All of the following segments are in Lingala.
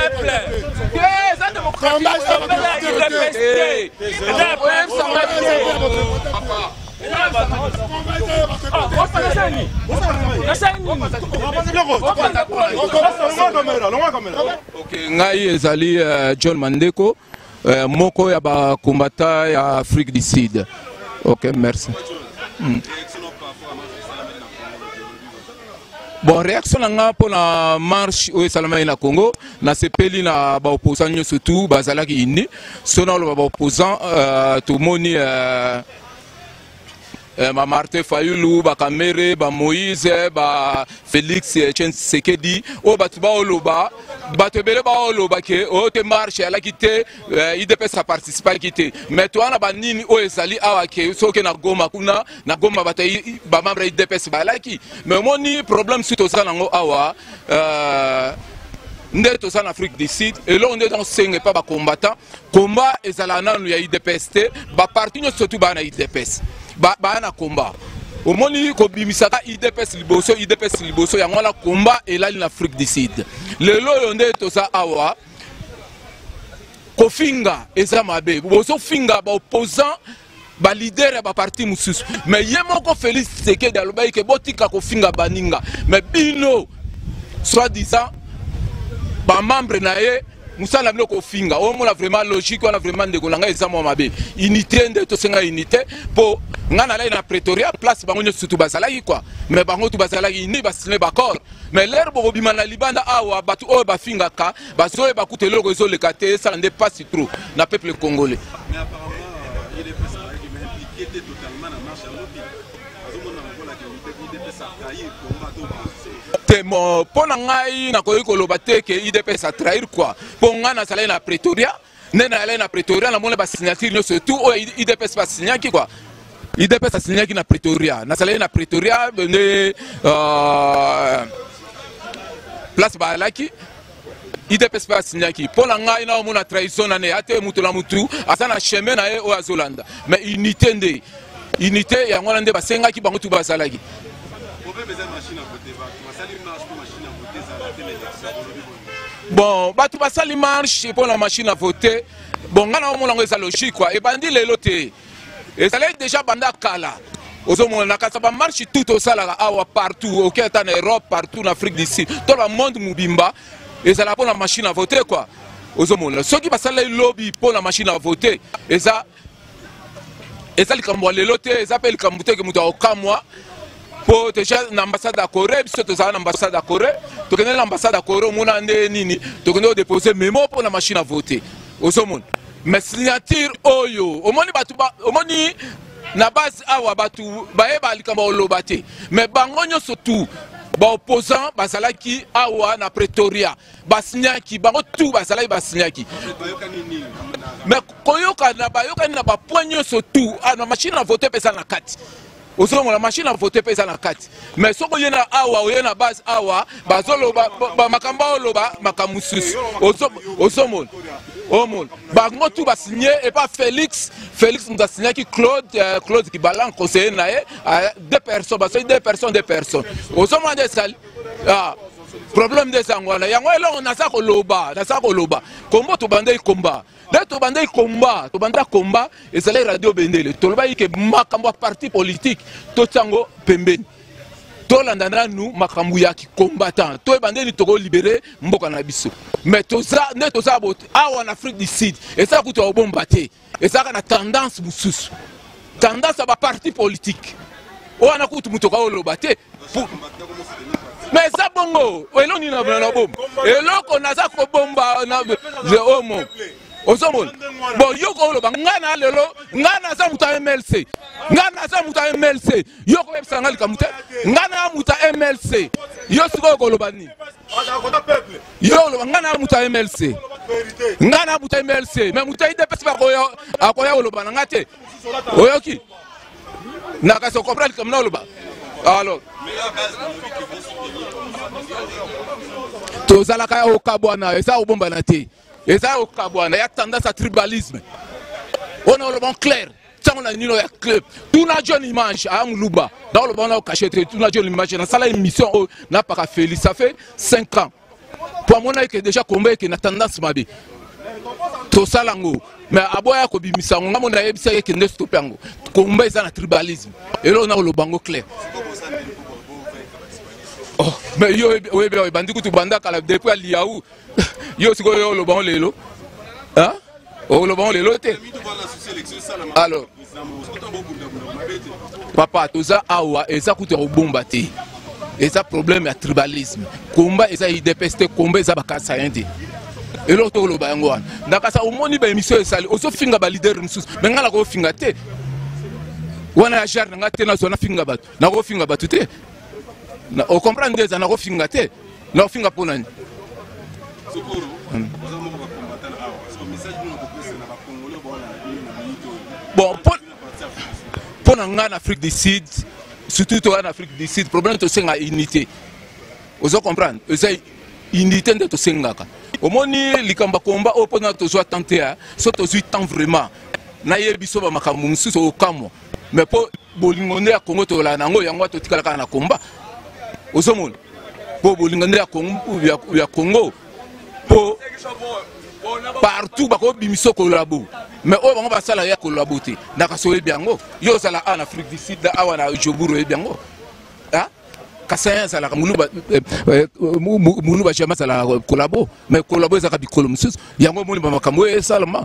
peuple eza demokrasi ngai ezali euh, john mandeko eh, moko ya ba combattant ya Afrique du Sud. Ok, merci. Mm. bon réaction na nga mpo na marche oyo esalamaki na congo nasepeli na baopposant nyonso tu bazalaki uni so naoloba baopposant euh, tomoni euh, eh, ba martin fayulu bakamere bamoïse ba félix eh, tshisekedi oyo bato baoloba bato ebele baoloba ke oyo oh, te marche alaki te eh, idps aparticipaki te mais towana banini oyo ezali awa ke soki na goma kuna na goma bato bamembre ya idps balaki mais omoni problème si toza nango awa nde toza na afrique du sud eloko nde tosenga epa bacombattant combat ezala nanu ya udps te baparti nyonso surtout baa na udps baa na combat omoni kobimisaka udps liboso udps liboso yango wana combat elali na afrique du sud lelo oyo nde toza awa kofinga eza mabe bozofinga baopposant balider ya baparti mosusu me ye moko félix tshisekedi alobaki ke botika kofinga baninga me bino soit disant bamembre na ye mosala bino kofinga omona vraiment logique wana vraiment ndeko na ngai eza mwa mabe unité nde tosenga unité mpo ngai nalai na pretoria place bango nyonso tu bazalaki kua me bango tu bazalaki ni basine bacor me lere bokobima na libanda awa bato oyo bafingaka bazoyeba kutu eloko ezoleka te esala nde pasi trop na peuple congolais te mpo na ngai nakoki koloba te ke idps atrahir kua mpo ngai nazalaki na pretoria nde nayalai na pretoria namoni basignature nyonso tout oyo idps basignaki kua idps asignaki na pretoria nasalaki na pretoria nde euh, place bayalaki idps mpe asignaki mpo na ngai naomona trahison nane ate moto na motu aza na chemin na ye oyo azolanda mais unité nde unité yango wana nde basengaki bango tu bazalaki bon bato basali marche mpo na machine à voter bon ngai na omona yango eza logique kua ebandi lelo te ezalaki déjà banda kala ozomona na kasa bamarche tout tosalaka awa partout oke ata na europe partout na afrique du sud to na monde mobimba ezalaka mpo na machine à voter kua ozomona soki basaleli lobi mpo na machine à voter eza eza likambo ya lelo te eza mpe likambo te ke moto akokamwa mpo deja na ambassade ya corée biso tozala na ambassade ya corée tokende na ambassade ya corée omona nde nini tokende kodepose memo mpo na machine ya vote ozomona mais signature oyo omoni bato omoni na base awa bato bayeba likambo ya koloba te mais bango nyonso tu baopposant bazalaki awa na pretoria basinyaki bango tu bazalaki basinyaki me koyokana bayokani na bapoint nyonso tu ah, na machine na vote mpe eza na kati ozomona machine ya vote mpe eza na kati me soki oye na awa oye na base awa bazoloba makambo aoloba makambo mosusu ozomona omona bango tu basigne epa félix félix moto asignaki claude euh, claude kibalan conseiller na ye euh, deux personnes basoki deux personnes deux personnes ozomona nde esali ah, problème nde sango wana yango eloko naza koloba naza koloba kombo tobandaki komba nde tobandaki komba tobanda komba ezalaki radio bendele tolobaki ke makambo ya parti politique totya yango pembeni tolanda nanu makambo ya kikombatant toyeba ndeni tokolibere mboka na biso mais toza nde toza awa na afrique du sud eza kutu ya kobomba te ezalaka na tendance mosusu tendance ya baparti politike oyo wana kutu moto okoki oloba te me eza bongo elo nini na bomba eloko naza kobomba omo oh, ozomona bon yo koloba ngai na lelo ngai naza moto ya mlc ngai naza moto ya mlc yo koyebisa ngai likambo te ngai na moto ya mlc yo sikoyo koloba nini yo oloba ngai na moto ya mlc ngai na moto ya mlc me moto ya idps akoya koloba na ngai te oyoki na kasi okomprendre comme na oloba alors tozalaka ya kokabwana eza kobombana te eza ya kokabwana ya tendance ya tribalisme ona olobon claire ntango na nino ya club tuna john image aya moluba naoloba wana okashe te tuna john image nasala émission oyo napaka feli ça fait 5 ans mpo amonaki ke déjà komba eke na tendance mabe tosala yango mais aboya kobimisa yango ngambo nayebisaki eke nde stope yango komba eza na tribalisme eloko nakoloba yango claire oh, mais yo oyebi ebandi kutu banda kala depuis ya liau yo sikoyo yo oloba ngo lelo oloba ngo lelo te alors papa toza awa eza kutu ya kobomba te eza problème ya tribalisme komba eza idps te komba eza bakasayen te eloko tokoloba yango wana ndakasa omoni baémission esali ozofinga balider mosusu me ngai nakofinga te wana ya jare na ngai te nazwa nafinga bato nakofinga bato te Na o comprendre nde eza na kofinga te. Na ofinga mpo nani? Sokoro, hmm. oza moko ba combattant awa. So message nini okopesa na ba Congolais ba wana na minute oyo? Bon, mpo mpo na ngai na Afrique du Sud, surtout toya na Afrique du Sud, problème tosenga unité. Ozo comprendre? Eza unité nde tosengaka. Omoni likambo komba oyo mpo na tozwa temps te, so tozwi temps vraiment. Nayebi so ba makambo mosusu okamwa. mais mpo bolingo nde ya congo tokolaka na yango yango wana totikala kaka na komba ozomona mpo bolingo nde ya congo mpo partout bakobimisa okolola bo mais oyo bango basala ya kolola bo te na kasi oyebi yango yo ozala awa na afrique du sud awa na jobour oyebi yango kasai azalaka muluba eh, eh, eh, jamais azalaka kolabo mais kolabo ezalaka bikolo mosusu yango omoni bamakambo oyo esalama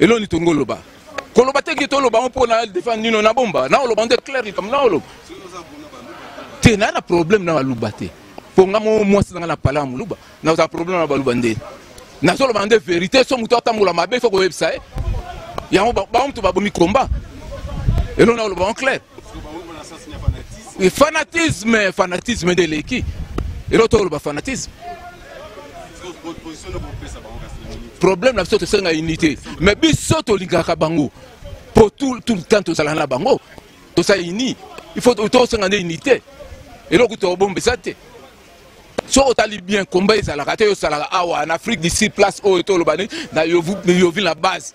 eloo ni tolingi oloba koloba te ke toloba yango mpo na defendre nino na bomba na oloba nde claire likambo na oloba te naye na problème na baluba te mpo nga mo mwasi na nga na pala ya moluba nazala problème na baluba nde nazoloba nde verité so moto atambola mabe fo koyebisa ye yango bango moto babomi komba elona oloba en clair fanatisme fanatisme nde eleki eloko tokoloba fanatisme problème na biso tosenga unité mais biso tolingaka bango mpo tout le temps tozala na bango toza uni il faut tosenga nde unité eloko tobombisa te soki otali bien combat ezalaka te osalaka awa na afrique d'ici place oyo tolobani na yoville na base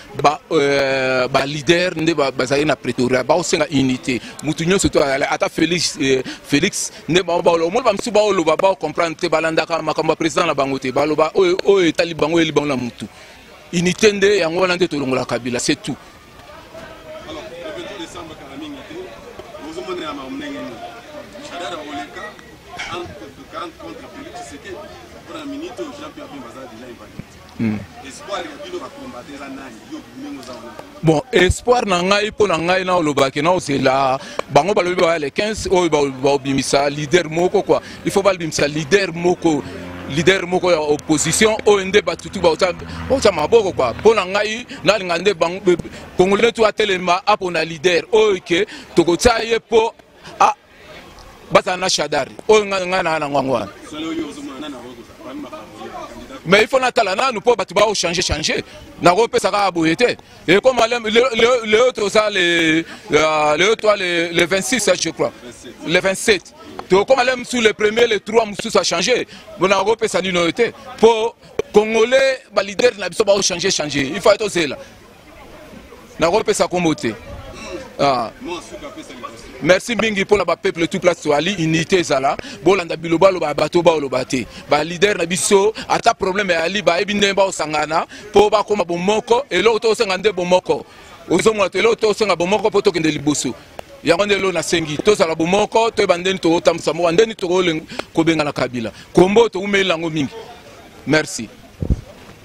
ba euh, ba leader nde bazali na pretoria baosenga unité motu nyonso to azali ata félix euh, félix nde bango baoloba omoni bamisusu baoloba baocomprendre te balandaka makambo ya président na bango te baloba oyo oyo etali bango eyeli bango na motu unité nde yango wana nde tolongola kabila c'est tout hmm. bon espoir na ngai mpo na ngai naolobaki naozela bango balobi baya le 15 oyo baobimisa leader moko kua il faut balobimisa leader moko leader moko ya opposition oyo nde bato tu baotya maboko kua mpo na ngai nalinga nde congolais tu atelema apona leader oyo ke tokotya ye mpo bazala na shadari oyo ngai na na yango yango wana mais il faut natala nanu mpo bato bao change change nakopesa kaka boye te ekoma leo toza euh, leo toi le 26 je crois le 27 tokoma le mosusu le premier le 3 mosusu achange nakopesa nino yo te mpo congolais balider na biso bao change change il faut tozela nakopesa kombo te ah. merci mingi mpo na bapeuple tout place toali unité ezala bolanda bilobaloba ya bato baoloba te balider na biso ata problème eyali bayebi ndenge baosangana mpo bakoma bomoko eloko to osenga nde bomoko ozomona to eloko to osenga bomoko mpo tokende liboso yango nde lelo nasengi tozala bomoko toyeba ndeni tokotambusa mboka ndeni tokobenga na kabila kombo toumeli yango mingi merci